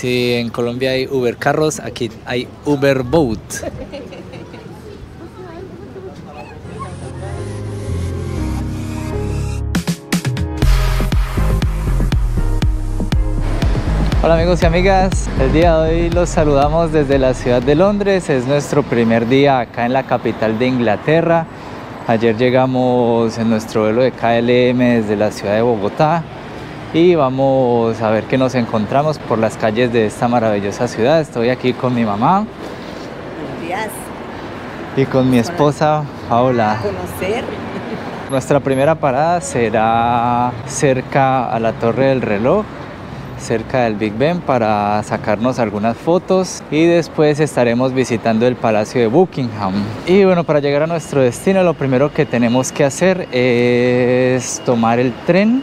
Si en Colombia hay Uber carros, aquí hay Uber boat. Hola amigos y amigas, el día de hoy los saludamos desde la ciudad de Londres, es nuestro primer día acá en la capital de Inglaterra. Ayer llegamos en nuestro vuelo de KLM desde la ciudad de Bogotá y vamos a ver qué nos encontramos por las calles de esta maravillosa ciudad. Estoy aquí con mi mamá. Buenos días. Y con mi esposa Paola. Conocer. Nuestra primera parada será cerca a la Torre del Reloj cerca del Big Ben para sacarnos algunas fotos y después estaremos visitando el Palacio de Buckingham. Y bueno, para llegar a nuestro destino lo primero que tenemos que hacer es tomar el tren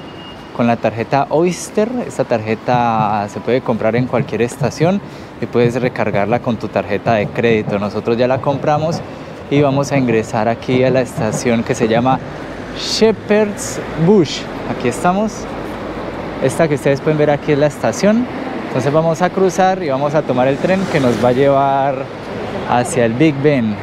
con la tarjeta Oyster. Esta tarjeta se puede comprar en cualquier estación y puedes recargarla con tu tarjeta de crédito. Nosotros ya la compramos y vamos a ingresar aquí a la estación que se llama Shepherd's Bush. Aquí estamos esta que ustedes pueden ver aquí es la estación. Entonces vamos a cruzar y vamos a tomar el tren que nos va a llevar hacia el Big Ben.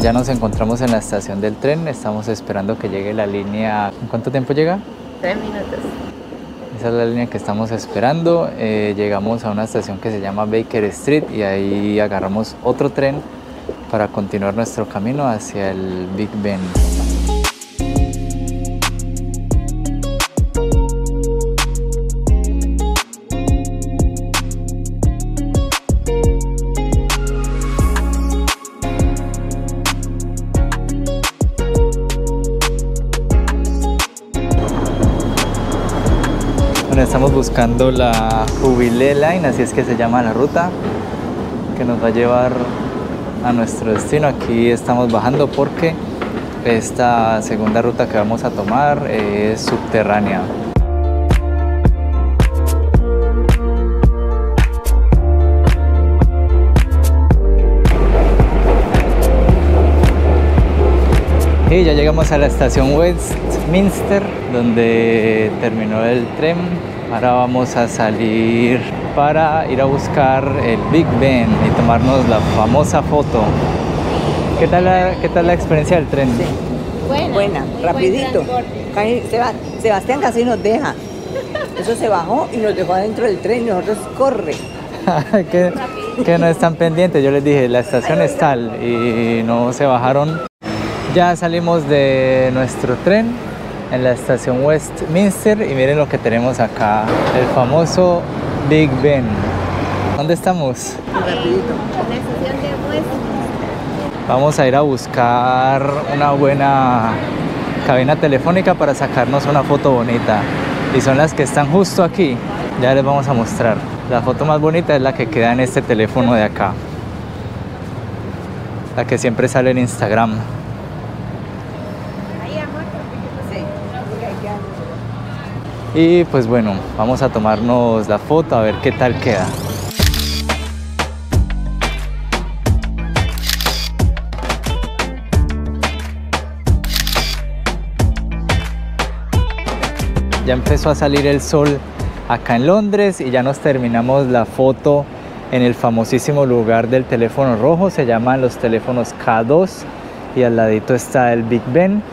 Ya nos encontramos en la estación del tren, estamos esperando que llegue la línea. ¿En cuánto tiempo llega? Tres minutos. Esa es la línea que estamos esperando. Eh, llegamos a una estación que se llama Baker Street y ahí agarramos otro tren para continuar nuestro camino hacia el Big Ben. Estamos buscando la Jubilee Line, así es que se llama la ruta, que nos va a llevar a nuestro destino. Aquí estamos bajando porque esta segunda ruta que vamos a tomar es subterránea. Y ya llegamos a la estación Westminster, donde terminó el tren. Ahora vamos a salir para ir a buscar el Big Ben y tomarnos la famosa foto. ¿Qué tal la, qué tal la experiencia del tren? Sí. Buena, Buena rapidito. Sebastián casi nos deja. Eso se bajó y nos dejó adentro del tren y nosotros corre. que, que no están pendientes. Yo les dije, la estación es tal y no se bajaron ya salimos de nuestro tren en la estación Westminster y miren lo que tenemos acá, el famoso Big Ben. ¿Dónde estamos? Vamos a ir a buscar una buena cabina telefónica para sacarnos una foto bonita. Y son las que están justo aquí. Ya les vamos a mostrar. La foto más bonita es la que queda en este teléfono de acá. La que siempre sale en Instagram. Y pues bueno, vamos a tomarnos la foto a ver qué tal queda. Ya empezó a salir el sol acá en Londres y ya nos terminamos la foto en el famosísimo lugar del teléfono rojo, se llaman los teléfonos K2 y al ladito está el Big Ben.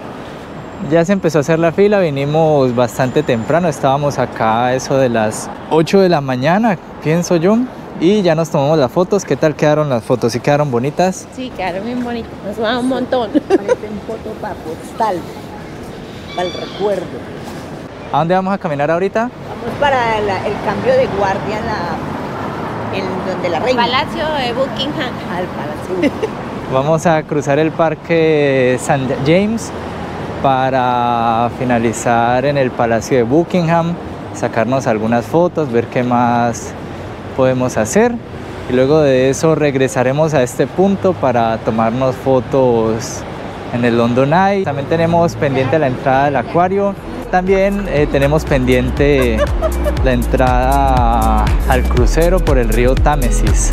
Ya se empezó a hacer la fila, vinimos bastante temprano, estábamos acá a eso de las 8 de la mañana, pienso yo, y ya nos tomamos las fotos. ¿Qué tal quedaron las fotos? ¿Sí quedaron bonitas? Sí, quedaron bien bonitas, nos van un montón. Parecen fotos para postal, para el recuerdo. ¿A dónde vamos a caminar ahorita? Vamos para el cambio de guardia en, en donde la reina. Palacio de Buckingham. Al Palacio. vamos a cruzar el parque St. James para finalizar en el Palacio de Buckingham, sacarnos algunas fotos, ver qué más podemos hacer y luego de eso regresaremos a este punto para tomarnos fotos en el London Eye. También tenemos pendiente la entrada del acuario. también eh, tenemos pendiente la entrada al crucero por el río Támesis.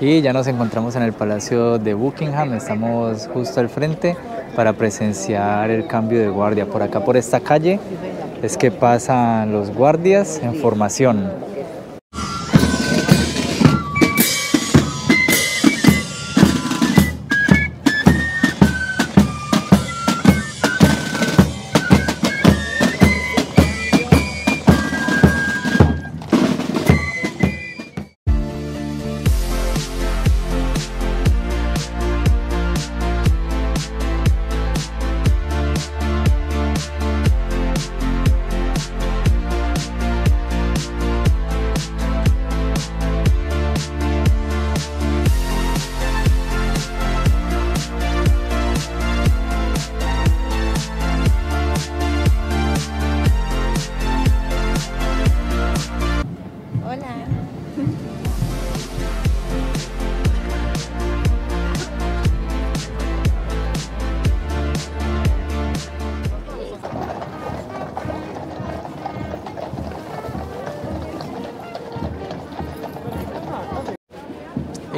Y ya nos encontramos en el Palacio de Buckingham, estamos justo al frente para presenciar el cambio de guardia. Por acá, por esta calle, es que pasan los guardias en formación.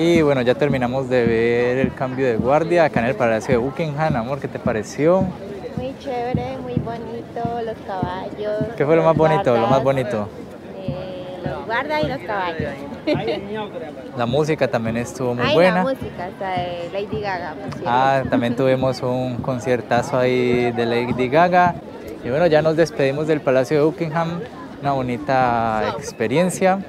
Y bueno, ya terminamos de ver el cambio de guardia acá en el Palacio de Buckingham. Amor, ¿qué te pareció? Muy chévere, muy bonito, los caballos. ¿Qué fue lo más bonito? Lo más bonito. eh, los guardas y los caballos. La música también estuvo muy Ay, buena. la música, hasta de Lady Gaga. Ah, también tuvimos un conciertazo ahí de Lady Gaga. Y bueno, ya nos despedimos del Palacio de Buckingham. Una bonita experiencia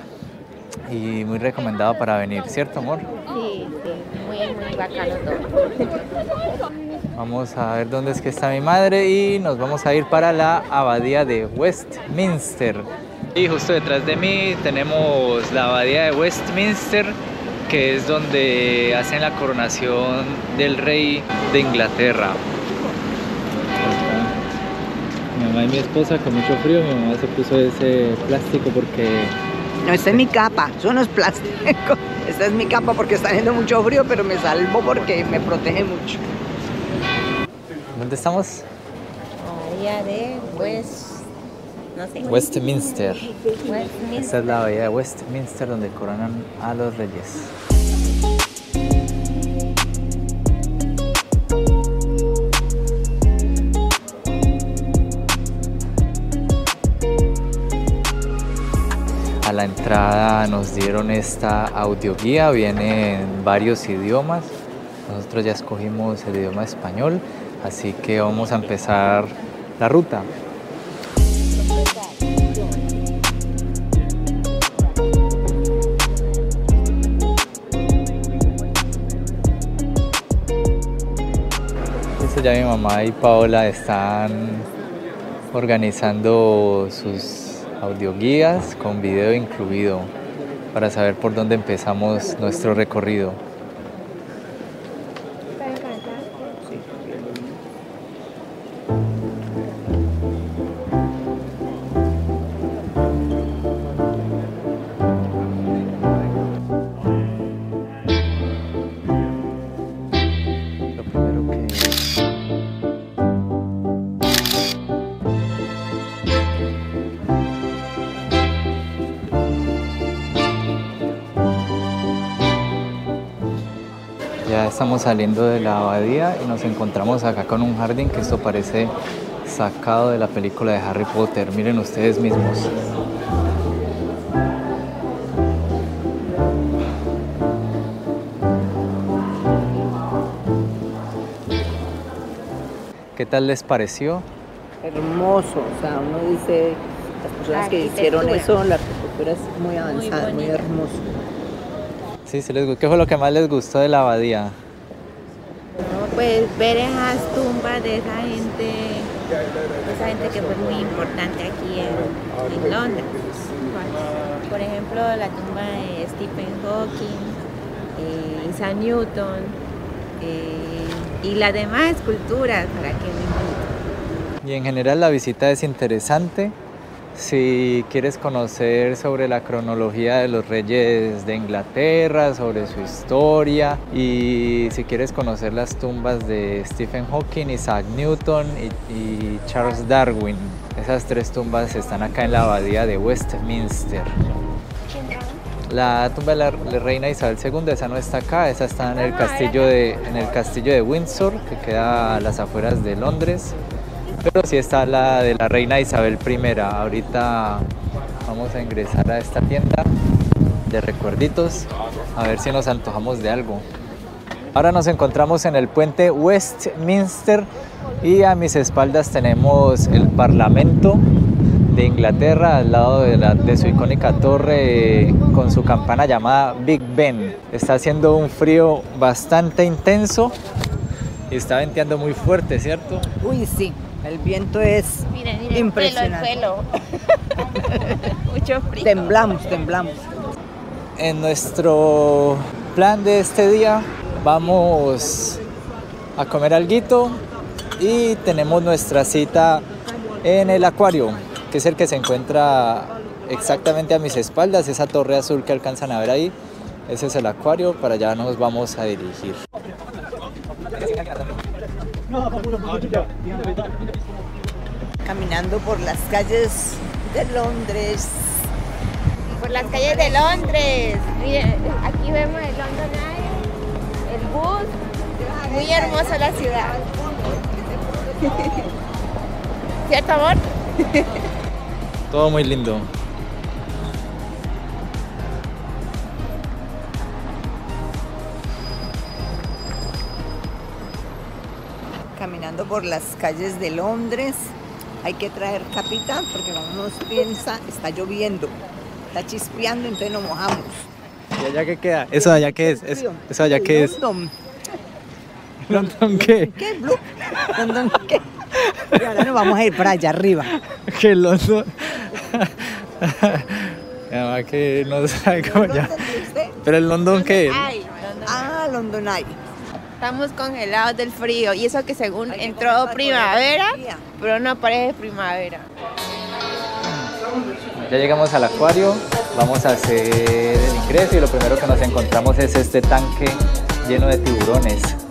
y muy recomendado para venir, ¿cierto, amor? Sí, sí, muy, muy bacano todo. Vamos a ver dónde es que está mi madre y nos vamos a ir para la abadía de Westminster. Y justo detrás de mí tenemos la abadía de Westminster, que es donde hacen la coronación del rey de Inglaterra. Mi mamá y mi esposa con mucho frío, mi mamá se puso ese plástico porque No, esta es mi capa, eso no es plástico. Esta es mi capa porque está haciendo mucho frío, pero me salvo porque me protege mucho. ¿Dónde estamos? Abadía de West. No sé. Westminster. Westminster. Esta es la abadía de Westminster donde coronan a los reyes. La entrada nos dieron esta audioguía, viene en varios idiomas. Nosotros ya escogimos el idioma español, así que vamos a empezar la ruta. Eso ya mi mamá y Paola están organizando sus audioguías con video incluido para saber por dónde empezamos nuestro recorrido. Saliendo de la abadía y nos encontramos acá con un jardín que esto parece sacado de la película de Harry Potter. Miren ustedes mismos. ¿Qué tal les pareció? Hermoso, o sea, uno dice, las personas que hicieron eso, la arquitectura es muy avanzada, muy, bonita. hermoso. Sí, sí les ¿Qué fue lo que más les gustó de la abadía? Pues ver esas tumbas de esa gente, esa gente que fue muy importante aquí en, en Londres. por ejemplo, la tumba de Stephen Hawking, eh, Isaac Newton eh, y las demás esculturas para que me Y en general la visita es interesante. Si quieres conocer sobre la cronología de los reyes de Inglaterra, sobre su historia y si quieres conocer las tumbas de Stephen Hawking, Isaac Newton y, y Charles Darwin, esas tres tumbas están acá en la abadía de Westminster. La tumba de la reina Isabel II, esa no está acá, esa está en el castillo de, en el castillo de Windsor, que queda a las afueras de Londres. Pero sí está la de la reina Isabel I. Ahorita vamos a ingresar a esta tienda de recuerditos, a ver si nos antojamos de algo. Ahora nos encontramos en el puente Westminster y a mis espaldas tenemos el Parlamento de Inglaterra al lado de, de su icónica torre con su campana llamada Big Ben. Está haciendo un frío bastante intenso y está venteando muy fuerte, ¿cierto? Uy, sí, el viento es Miren, miren, impresionante. el pelo, el pelo. Mucho frío. Temblamos, temblamos. En nuestro plan de este día vamos a comer alguito y tenemos nuestra cita en el acuario, que es el que se encuentra exactamente a mis espaldas, esa torre azul que alcanzan a ver ahí. Ese es el acuario, para allá nos vamos a dirigir. Caminando por las calles de Londres. Por las calles de Londres. Aquí vemos el London Eye, el bus. Muy hermosa la ciudad. ¿Cierto, amor? Todo muy lindo. Caminando por las calles de Londres. Hay que traer capita porque uno piensa, está lloviendo. Está chispeando, entonces nos mojamos. ¿Y allá qué queda? ¿Eso allá qué es? ¿Eso, allá qué es? London. ¿London qué? ¿Qué? Blue. London, ¿qué? Y ahora nos vamos a ir para allá arriba. ¿Qué London? Además que no sabe cómo ya. ¿Pero el London qué es? Ah, London Eye. Estamos congelados del frío y eso que según que entró primavera, pero no parece primavera. Ya llegamos al acuario, vamos a hacer el ingreso y lo primero que nos encontramos es este tanque lleno de tiburones.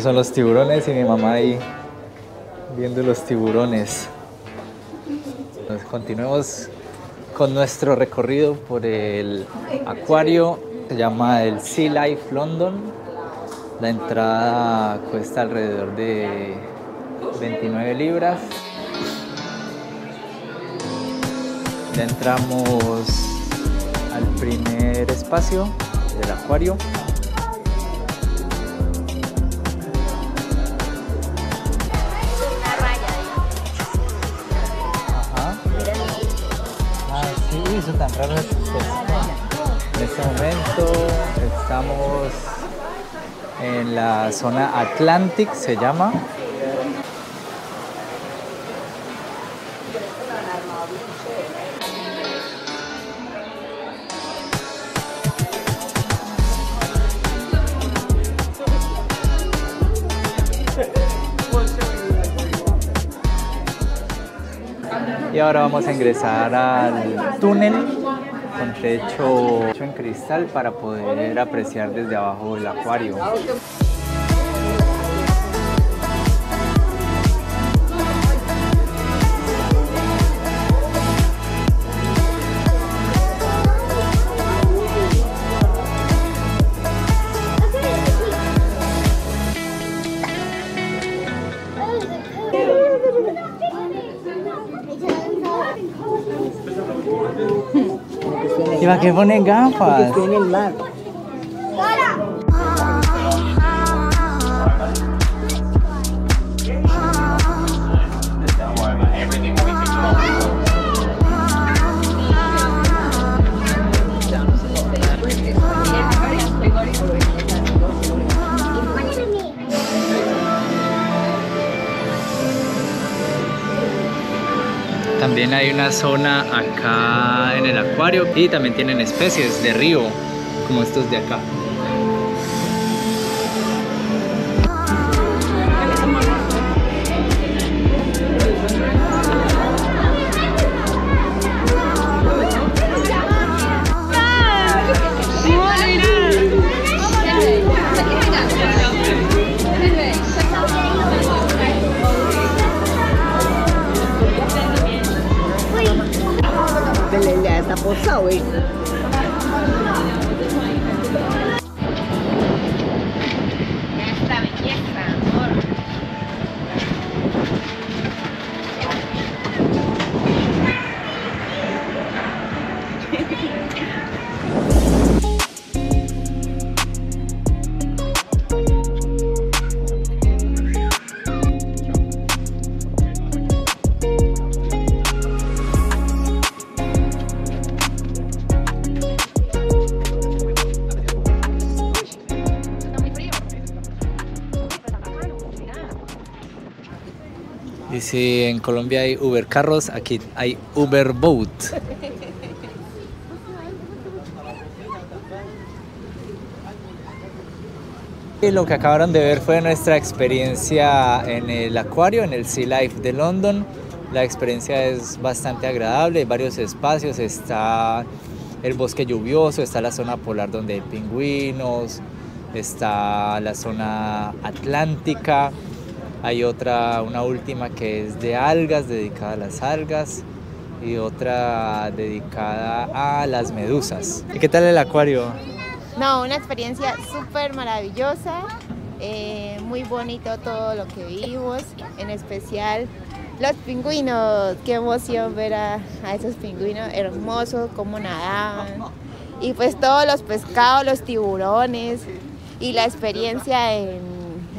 Esos son los tiburones y mi mamá ahí viendo los tiburones. Entonces, continuemos con nuestro recorrido por el acuario. Se llama el Sea Life London. La entrada cuesta alrededor de 29 libras. Ya entramos al primer espacio del acuario. En este momento estamos en la zona Atlantic, se llama. Ahora vamos a ingresar al túnel con techo en cristal para poder apreciar desde abajo el acuario. ¿Y para qué ponen gafas? Estoy en el También hay una zona acá en el acuario y también tienen especies de río como estos de acá. Está posado, Y si en Colombia hay Uber carros, aquí hay Uber boat. Y lo que acabaron de ver fue nuestra experiencia en el acuario, en el Sea Life de London. La experiencia es bastante agradable, hay varios espacios, está el bosque lluvioso, está la zona polar donde hay pingüinos, está la zona atlántica, hay otra, una última que es de algas, dedicada a las algas, y otra dedicada a las medusas. ¿Y qué tal el acuario? No, una experiencia súper maravillosa, eh, muy bonito todo lo que vimos, en especial los pingüinos, qué emoción ver a, a esos pingüinos hermosos, cómo nadaban, y pues todos los pescados, los tiburones, y la experiencia en,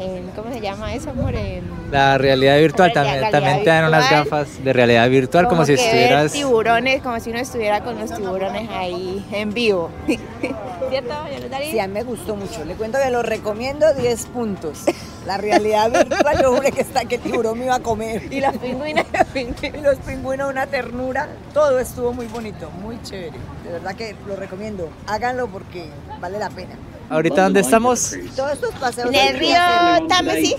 en ¿cómo se llama eso, amor? En, La realidad virtual Realidad- también, realidad también te dan unas gafas de realidad virtual como, si estuvieras... tiburones, como si uno estuviera con los tiburones ahí en vivo. ¿Cierto? Sí, a mí me gustó mucho. Le cuento que lo recomiendo 10 puntos. La realidad virtual, yo juré que, está, que tiburón me iba a comer. Y los pingüinos, los pingüinos. Y los pingüinos, una ternura. Todo estuvo muy bonito, muy chévere. De verdad que lo recomiendo. Háganlo porque vale la pena. Ahorita dónde estamos? Todos estos paseos. En el río. Támesis.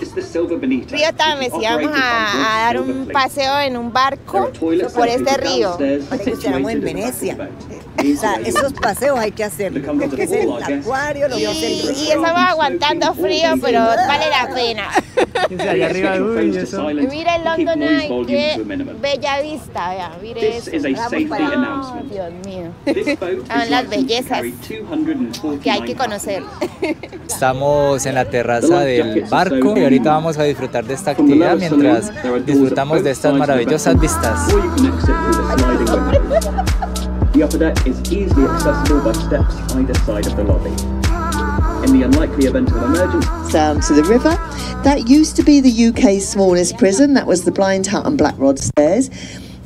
Río Támesis, vamos a, a dar un paseo en un barco por este río. Estuviéramos en Venecia. O sea, esos paseos hay que hacer el acuario, lo Y, y estamos aguantando frío, pero vale la pena. Allá arriba, uy, eso. Y mire el London Eye, qué bella vista, vea, mire This eso. Vamos para- announcement. Dios mío. Boat Ah, las bellezas carry 249 que hay que conocer. Estamos en la terraza del barco y ahorita vamos a disfrutar de esta actividad mientras disfrutamos de estas maravillosas vistas. The upper deck is easily accessible by steps either side of the lobby. In the unlikely event of an emergency, down to the river. That used to be the UK's smallest prison. That was the Blind Hut and Black Rod Stairs.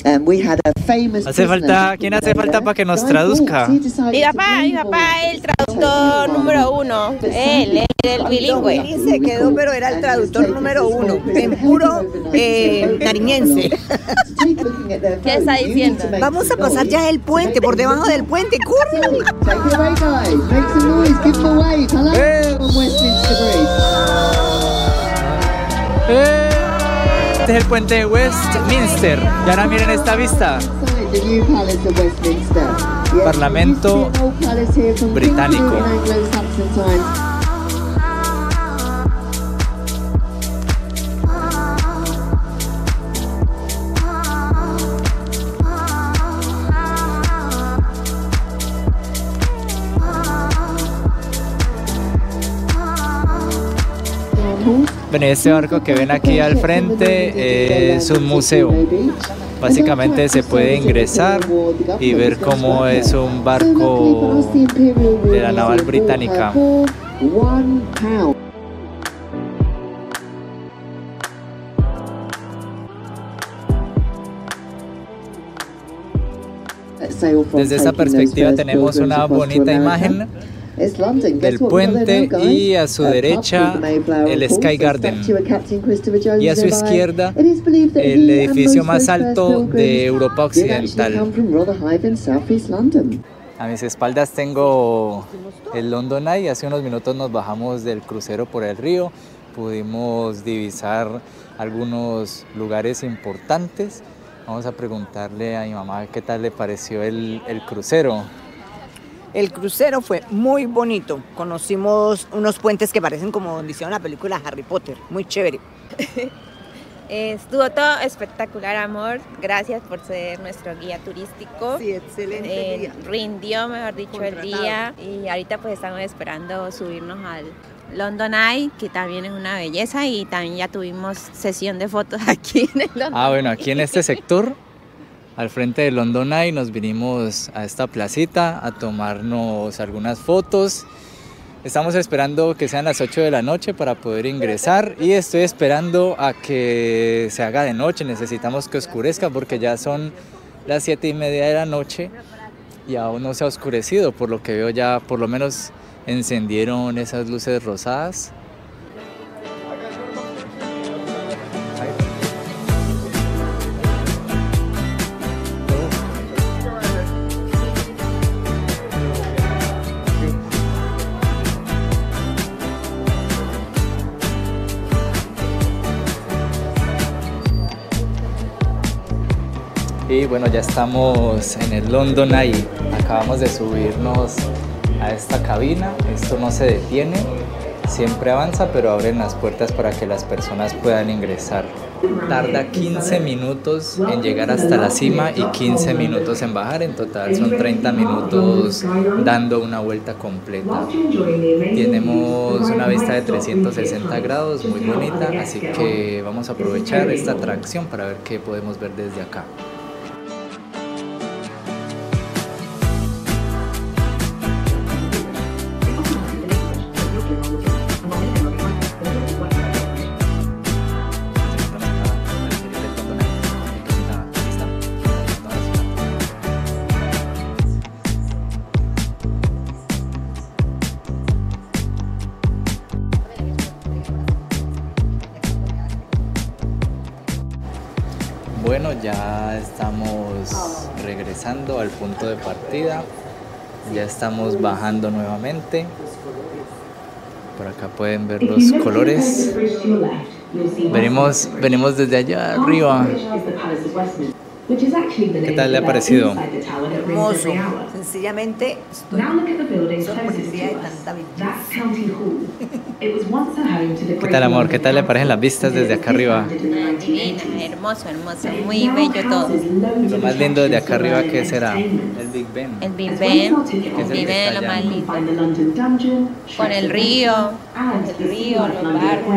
Um, we had a famous Hace falta- ¿quién hace falta para que nos traduzca? Mi papá, mi papá, el traductor número uno. Él, el bilingüe. Y se quedó, pero era el traductor número uno, en puro eh, nariñense. ¿Qué está diciendo? Vamos a pasar ya el puente, por debajo del puente. ¡Corre! Eh. Este es el puente de Westminster. Y ahora miren esta vista. Parlamento it Y este barco que ven aquí al frente es un museo. Básicamente se puede ingresar y ver cómo es un barco de la naval británica. Desde esta perspectiva tenemos una bonita imagen. Del puente y a su derecha el Sky Garden. Y a su izquierda, el edificio más alto de Europa Occidental. A mis espaldas tengo el London Eye. Hace unos minutos nos bajamos del crucero por el río. Pudimos divisar algunos lugares importantes. Vamos a preguntarle a mi mamá qué tal le pareció el, el crucero. El crucero fue muy bonito. Conocimos unos puentes que parecen como donde hicieron la película Harry Potter. Muy chévere. Estuvo todo espectacular, amor. Gracias por ser nuestro guía turístico. excelente Eh, rindió, mejor dicho, el día. Y ahorita pues estamos esperando subirnos al London Eye, que también es una belleza. Y también ya tuvimos sesión de fotos aquí en el London Ah, bueno, aquí en este sector, al frente de London Eye, nos vinimos a esta placita a tomarnos algunas fotos. Estamos esperando que sean las 8 de la noche para poder ingresar y estoy esperando a que se haga de noche. Necesitamos que oscurezca porque ya son las 7 y media de la noche y aún no se ha oscurecido. Por lo que veo ya por lo menos encendieron esas luces rosadas. Bueno, ya estamos en el London Eye. Acabamos de subirnos a esta cabina. Esto no se detiene, siempre avanza, pero abren las puertas para que las personas puedan ingresar. Tarda 15 minutos en llegar hasta la cima y 15 minutos en bajar. En total son 30 minutos dando una vuelta completa. Tenemos una vista de 360 grados muy bonita, así que vamos a aprovechar esta atracción para ver qué podemos ver desde acá. Bueno, ya estamos regresando al punto de partida. Ya estamos bajando nuevamente. Por acá pueden ver los colores. Venimos, venimos desde allá arriba. ¿Qué tal le ha parecido? Hermoso. Sencillamente estoy sorprendida de tanta belleza. ¿Qué tal, amor? ¿Qué tal le parecen las vistas desde acá arriba? Divina, hermoso, hermoso, muy bello todo. Lo más lindo desde acá arriba, ¿qué será? El Big Ben. El Big Ben, el Big Ben es lo más lindo. Con el río, el río, los barcos.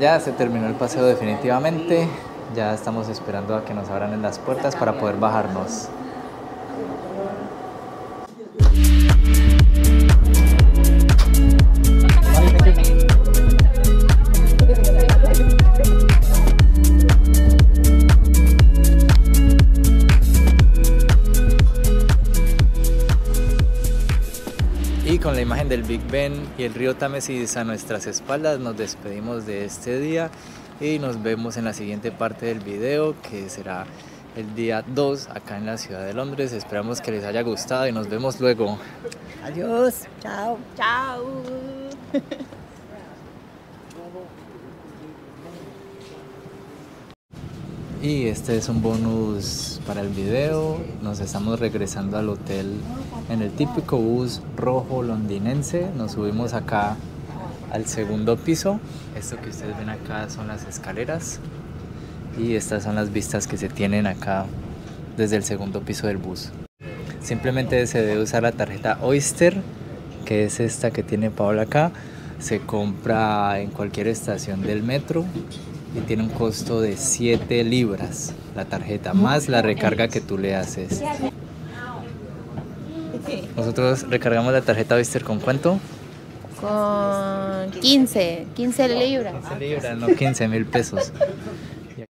Ya se terminó el paseo definitivamente. Ya estamos esperando a que nos abran en las puertas para poder bajarnos. Ben y el río Támesis a nuestras espaldas nos despedimos de este día y nos vemos en la siguiente parte del video que será el día 2 acá en la ciudad de Londres. Esperamos que les haya gustado y nos vemos luego. Adiós. Chao. Chao. Y este es un bonus para el video. Nos estamos regresando al hotel en el típico bus rojo londinense. Nos subimos acá al segundo piso. Esto que ustedes ven acá son las escaleras. Y estas son las vistas que se tienen acá desde el segundo piso del bus. Simplemente se debe usar la tarjeta Oyster, que es esta que tiene Paola acá. Se compra en cualquier estación del metro y tiene un costo de 7 libras la tarjeta, más la recarga que tú le haces. Nosotros recargamos la tarjeta Oyster con cuánto? Con 15, 15 libras. 15 libras, no 15 mil pesos.